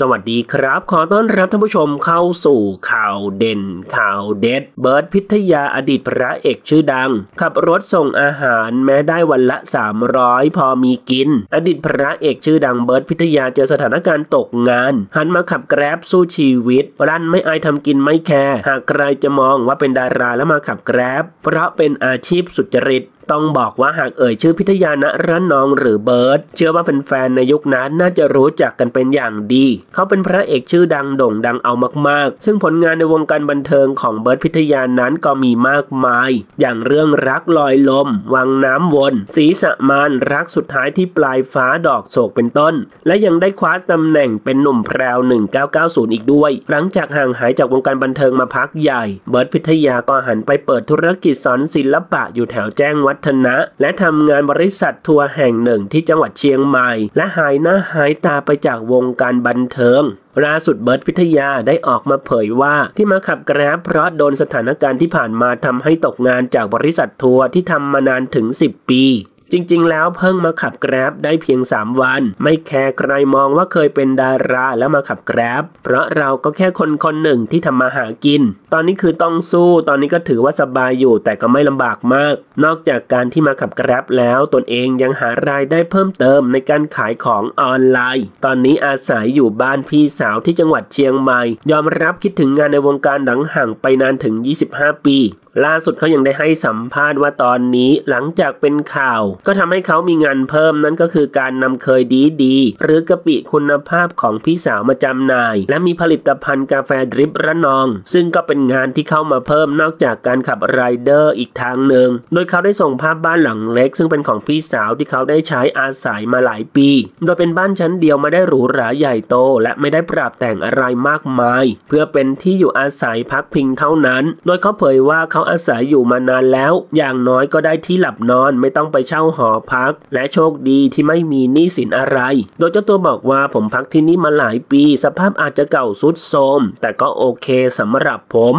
สวัสดีครับ ขอต้อนรับท่านผู้ชมเข้าสู่ข่าวเด่น ข่าวเด็ด เบิร์ดพิทยาอดีตพระเอกชื่อดัง ขับรถส่งอาหารแม้ได้วันละ 300 พอมีกิน อดีตพระเอกชื่อดังเบิร์ดพิทยาเจอสถานการณ์ตกงาน หันมาขับ Grab สู้ชีวิต ลั่นไม่อายทำกินไม่แคร์หากใครจะมองว่าเป็นดาราแล้วมาขับ Grab เพราะเป็นอาชีพสุจริต ต้องบอกว่าหากเอ่ยชื่อพิทยา ณ ระนองหรือเบิร์ดเชื่อว่าเป็นแฟนในยุคนั้นน่าจะรู้จักกันเป็นอย่างดี เขาเป็นพระเอกชื่อดังโด่งดังเอามากๆ ซึ่งผลงานในวงการบันเทิงของเบิร์ดพิทยานั้นก็มีมากมาย อย่างเรื่องรักลอยลม วังน้ำวน สีสะมานรักสุดท้ายที่ปลายฟ้าดอกโศกเป็นต้น และยังได้คว้าตำแหน่งเป็นหนุ่มแพรว 1990 อีกด้วย หลังจากห่างหายจากวงการบันเทิงมาพักใหญ่ เบิร์ดพิทยาก็หันไปเปิดธุรกิจสอนศิลปะอยู่แถวแจ้งวัฒนะ และทำงานบริษัททัวร์แห่งหนึ่งที่จังหวัดเชียงใหม่ และหายหน้าหายตาไปจากวงการบันเทิงล่าสุดเบิร์ตพิทยาได้ออกมาเผยว่าที่มาขับแกร็บเพราะโดนสถานการณ์ที่ผ่านมาทำให้ตกงานจากบริษัททัวร์ที่ทำมานานถึง 10 ปี จริงๆ แล้วเพิ่งมาขับแกร็บได้เพียง 3 วัน ไม่แคร์ใครมองว่าเคยเป็นดาราแล้วมาขับแกร็บเพราะเราก็แค่คนคนหนึ่งที่ทำมาหากิน ตอนนี้คือต้องสู้ตอนนี้ก็ถือว่าสบายอยู่แต่ก็ไม่ลำบากมาก นอกจากการที่มาขับแกร็บแล้วตนเองยังหารายได้เพิ่มเติมในการขายของออนไลน์ ตอนนี้อาศัยอยู่บ้านพี่สาวที่จังหวัดเชียงใหม่ ยอมรับคิดถึงงานในวงการหลังห่างไปนานถึง 25 ปี ล่าสุดเขายังได้ให้สัมภาษณ์ว่าตอนนี้หลังจากเป็นข่าว ก็ทำให้เขามีงานเพิ่มนั่นก็คือการนำเคยดีดีหรือกะปิคุณภาพของพี่สาวมาจำหน่าย และมีผลิตภัณฑ์กาแฟดริประนอง ซึ่งก็เป็นงานที่เข้ามาเพิ่มนอกจากการขับไรเดอร์อีกทางหนึ่งโดยเขาได้ส่งภาพบ้านหลังเล็ก ซึ่งเป็นของพี่สาวที่เขาได้ใช้อาศัยมาหลายปี โดยเป็นบ้านชั้นเดียวไม่ได้หรูหราใหญ่โต และไม่ได้ปรับแต่งอะไรมากมาย เพื่อเป็นที่อยู่อาศัยพักพิงเท่านั้น โดยเขาเผยว่าเขาอาศัยอยู่มานานแล้ว อย่างน้อยก็ได้ที่หลับนอนไม่ต้องไปเช่าหอพัก และโชคดีที่ไม่มีหนี้สินอะไร โดยเจ้าตัวบอกว่าผมพักที่นี่มาหลายปี สภาพอาจจะเก่าสุดโทรมแต่ก็โอเคสำหรับผม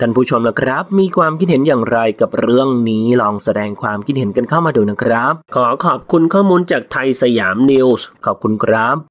ท่านผู้ชมนะครับ มีความคิดเห็นอย่างไรกับเรื่องนี้ลองแสดงความคิดเห็นกันเข้ามาดูนะครับ ขอขอบคุณข้อมูลจากไทยสยามนิวส์ขอบคุณครับ